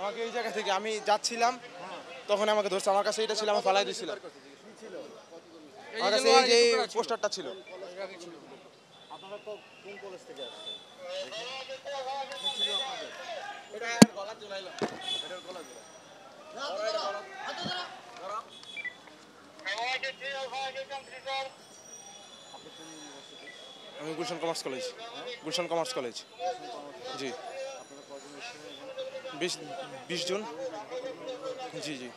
আমাকে এই জায়গা থেকে আমি যাচ্ছিলাম, তখন আমাকে ধরছে, আমার কাছে এটা ছিল, আমার ফালাই দিয়েছিলাম আমার কাছে এই যে পোস্টারটা ছিল। আমি Gulshan commerce college. Gulshan commerce college. জি। বিশ বিশ জুন? জি জি।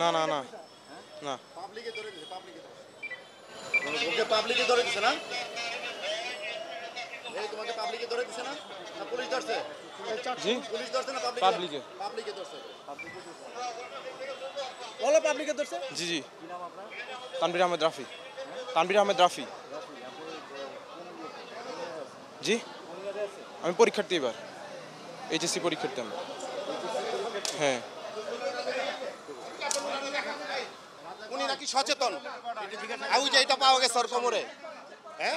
না না না। না। পাবলিকে ধরে দিছে পাবলিকে ওকে পাবলিকে ধরে দিছে না? এই তোমাকে পাবলিকে ধরে দিছে না? না পুলিশ ধরছে? জি। পুলিশ ধরছে না পাবলিক? পাবলিকে। পাবলিকে ধরছে। বলো পাবলিকে ধরছে? জি জি। তানবির আহমেদ রাফি। তানবির আহমেদ রাফি। জি? আমি পরীক্ষার্থী এবার। এইচএসসি পরীক্ষার্থী আমি। হ্যাঁ। উনি নাকি সচেতন? আর যে এটা পাওয়া গেছে ওর কোমরে। হ্যাঁ?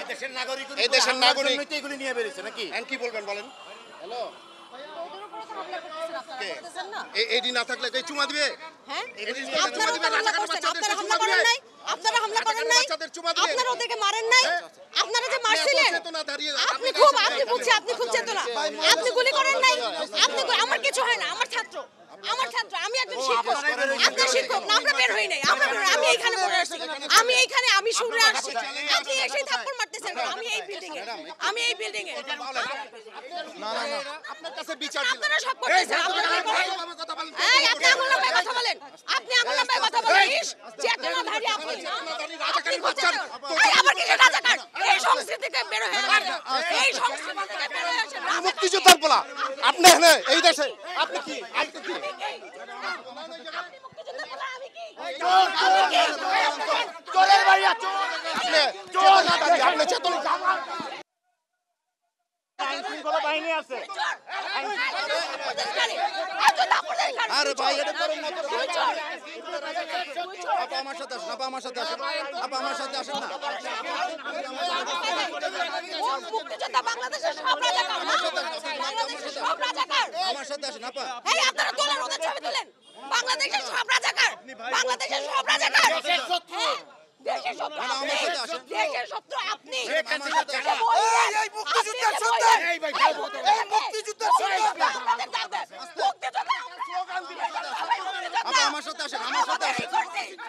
এই দেশের নাগরিক এগুলি নিয়ে বেরিয়েছে নাকি? কি বলবেন বলেন? হ্যালো? আপনারা, এডি না থাকলে চুমা দিবে? হ্যাঁ? হামলা করেন নাই? ওদেরকে মারেন নাই? হ্যাঁ? যে মারছিলেন, চেতনা আপনি আপনি খুব আপনি বুঝছি আপনি খুব চেতনা। আপনি গুলি করেন নাই আপনি আমার কিছু হয় না আমার ছাত্র। আমার ছাত্র আমি একজন শিক্ষক। আপনার শিক্ষক না আমরা বের হই নাই। আমরা। আমি এইখানে পড়ে আসছি আমি এইখানে আমি শুনে আসছি। আপনি এসে থাপ্পড় মারতেছেন আমি এই বিল্ডিং এ আমি এই বিল্ডিং এ না না না। আপনার কাছে বিচার দিলাম আপনারা সব করতেছেন। আপনারা কি কথা বলেন। এই আপনি আমার নামে কথা বলেন। আপনি আমার নামে কথা বলেন। ইস চেতনাধারী আপনি না? আপনি এই আবার কিসের রাজাকার? এই সংস্কৃতি বের হয়ে এই সংস্কৃতি থেকে বের হয়ে আসেন। মুক্তিযোদ্ধার বলা। আপনি এই দেশে। আপনি কি আপনি কি আপনি মুক্তিযুদ্ধের বলা, আমি কি? চোরের চোর আপনি চেতনা আরে ভাই এটা করেন না আপা আমার সাথে আসেন আপা আমার সাথে আসেন আপা আমার সাথে আসেন না আমার সাথে আসেন আপা আপনারা তোলেন ছবি তোলেন। বাংলাদেশের সব রাজাকার বাংলাদেশের সব রাজাকার। হ্যাঁ, দেশের শত্রু আমার আপনি। দেশের শত্রু আপনি। এই মুক্তিযুদ্ধের আপনি এই মুক্তিযুদ্ধের মুক্তিযোদ্ধা আমরা। সাথে আসেন আমার সাথে আসেন।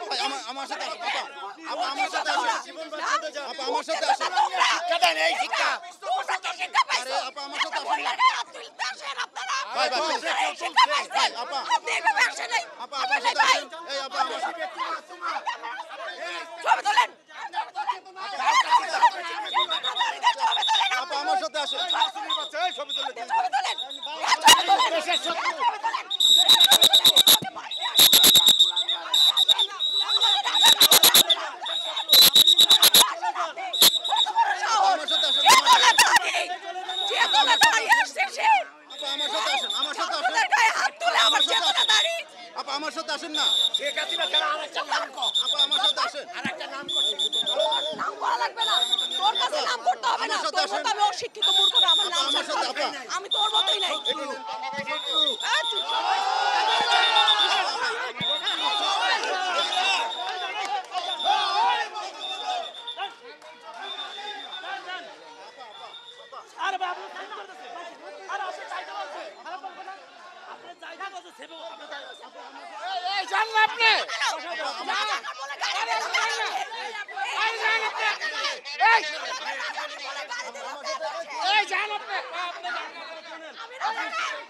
ভাই, আমার আমার সাথে আসেন আপা। আপা আমার সাথে আসেন। আপা আমার সাথে আসেন। কেন এই শিক্ষা। আরে আপা আমার সাথে আসেন না। ভাই ভাই, ভাই, ভাই, আপা। আপা আমার সাথে আসেন। এই আপা আমার সাথে ছবি তোলেন। আপা আমার সাথে আসেন। ছবি তোলেন। كتيبه كده على الشمال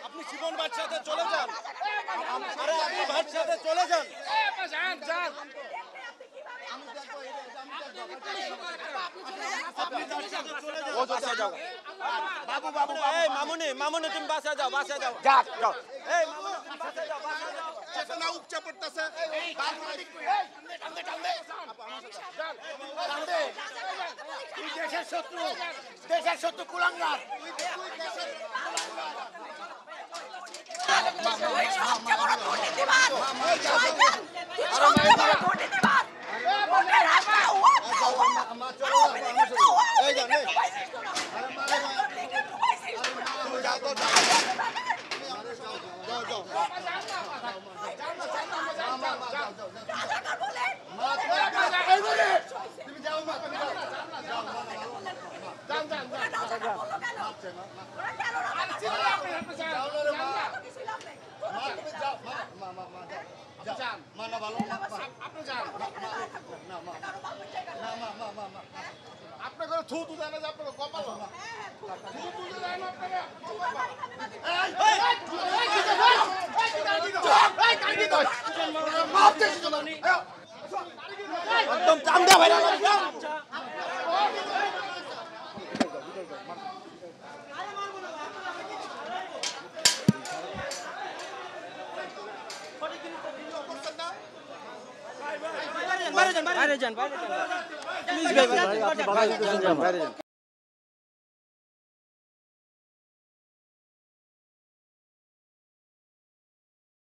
আপনি জীবন বাচ্চাতে চলে যান। আরে আপনি বাচ্চাতে চলে যান এই জান জান বাবু বাবু এই মামুনি মামুনি তুমি বাসা যাও বাসা যাও যা যাও এই মামুনি বাসা যাও বাসা যাও চেতনা উপচে পড়তেছে কান্দে। তুই দেশের শত্রু দেশের শত্রু কুলাঙ্গার তুই আপনার ঘরে থু তু দেয় না যে আপনার কপাল থু তু দেয় না আপনারা একদম চান্দা ভাইরা বাইরে যান বাইরে যান প্লিজ ভাই বাইরে যান